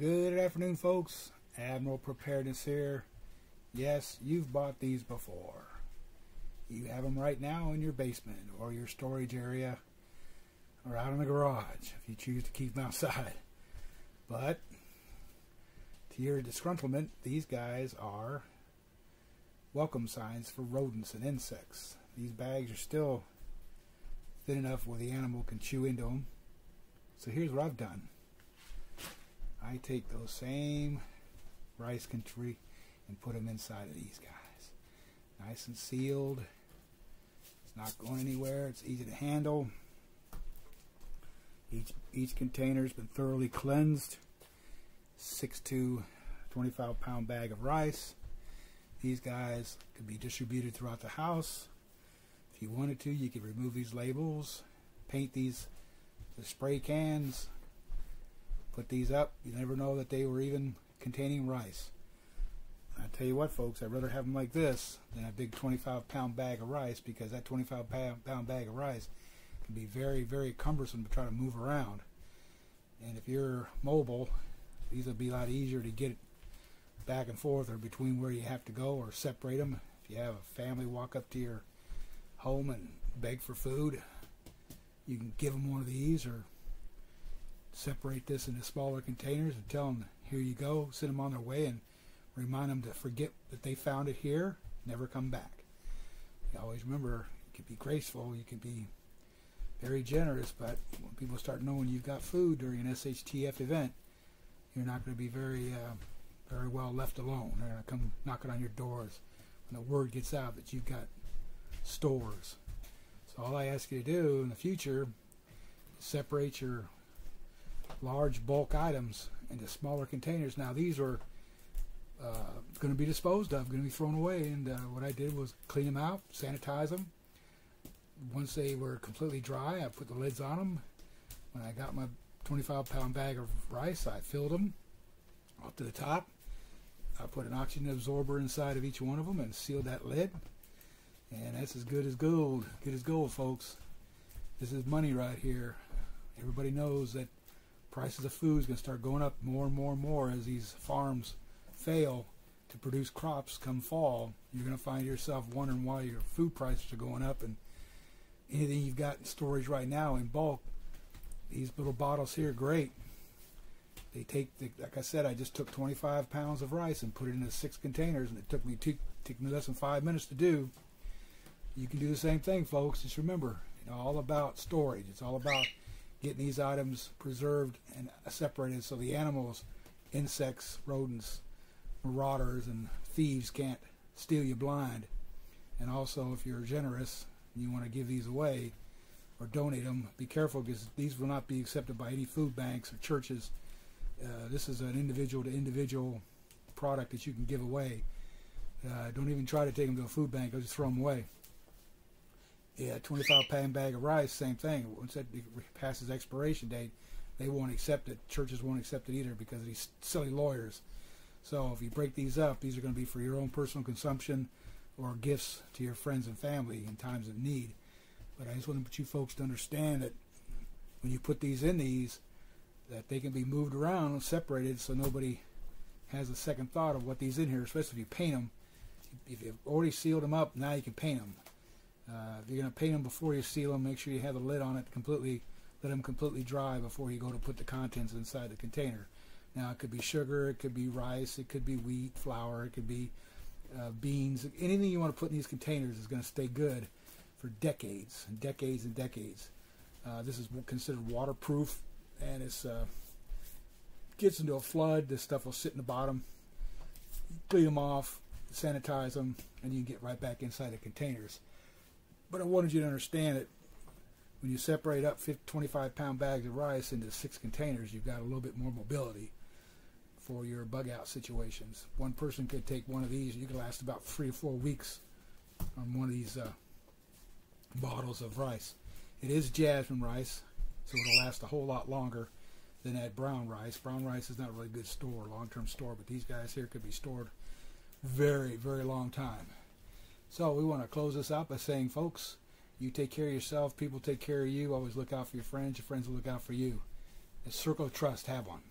Good afternoon, folks. Admiral Preparedness here. Yes, you've bought these before. You have them right now in your basement or your storage area or out in the garage if you choose to keep them outside. But to your disgruntlement, these guys are welcome signs for rodents and insects. These bags are still thin enough where the animal can chew into them. So here's what I've done. I take those same rice country and put them inside of these guys. Nice and sealed. It's not going anywhere. It's easy to handle. Each each container's been thoroughly cleansed. 6 to 25 pound bag of rice. These guys could be distributed throughout the house. If you wanted to, you could remove these labels, paint these the spray cans, put these up. You never know that they were even containing rice. I tell you what, folks, I'd rather have them like this than a big 25 pound bag of rice because that 25 pound bag of rice can be very, very cumbersome to try to move around. And if you're mobile, these will be a lot easier to get back and forth or between where you have to go or separate them. If you have a family walk up to your home and beg for food, you can give them one of these or separate this into smaller containers and tell them, here you go, send them on their way and remind them to forget that they found it here, never come back. You always remember, you can be graceful, you can be very generous, but when people start knowing you've got food during an SHTF event, you're not going to be very, uh, very well left alone. They're going to come knocking on your doors when the word gets out that you've got stores. So all I ask you to do in the future separate your large bulk items into smaller containers. Now these were uh, going to be disposed of, going to be thrown away. And uh, what I did was clean them out, sanitize them. Once they were completely dry, I put the lids on them. When I got my 25 pound bag of rice, I filled them up to the top. I put an oxygen absorber inside of each one of them and sealed that lid. And that's as good as gold. Good as gold, folks. This is money right here. Everybody knows that prices of food is going to start going up more and more and more as these farms fail to produce crops come fall. You're going to find yourself wondering why your food prices are going up and anything you've got in storage right now in bulk. These little bottles here, great. They take, the, like I said, I just took 25 pounds of rice and put it into six containers, and it took me two, took me less than five minutes to do. You can do the same thing, folks. Just remember, know, all about storage. It's all about getting these items preserved and separated so the animals, insects, rodents, marauders, and thieves can't steal you blind. And also, if you're generous, and you want to give these away or donate them, be careful because these will not be accepted by any food banks or churches. Uh, this is an individual to individual product that you can give away. Uh, don't even try to take them to a food bank. I'll just throw them away. Yeah, 25 pound bag of rice, same thing. Once that passes expiration date, they won't accept it. Churches won't accept it either because of these silly lawyers. So if you break these up, these are going to be for your own personal consumption or gifts to your friends and family in times of need. But I just want to put you folks to understand that when you put these in these, that they can be moved around and separated so nobody has a second thought of what these in here, especially if you paint them. If you've already sealed them up, now you can paint them. Uh, if you're going to paint them before you seal them, make sure you have the lid on it completely, let them completely dry before you go to put the contents inside the container. Now, it could be sugar, it could be rice, it could be wheat, flour, it could be uh, beans. Anything you want to put in these containers is going to stay good for decades and decades and decades. Uh, this is considered waterproof, and it uh, gets into a flood. This stuff will sit in the bottom. Clean them off, sanitize them, and you can get right back inside the containers. But I wanted you to understand that when you separate up 50, 25 pound bags of rice into six containers, you've got a little bit more mobility for your bug out situations. One person could take one of these, and you could last about three or four weeks on one of these uh, bottles of rice. It is jasmine rice, so it'll last a whole lot longer than that brown rice. Brown rice is not really good store, long-term store, but these guys here could be stored very, very long time. So we want to close this out by saying, folks, you take care of yourself, people take care of you. Always look out for your friends. Your friends will look out for you. A circle of trust, have one.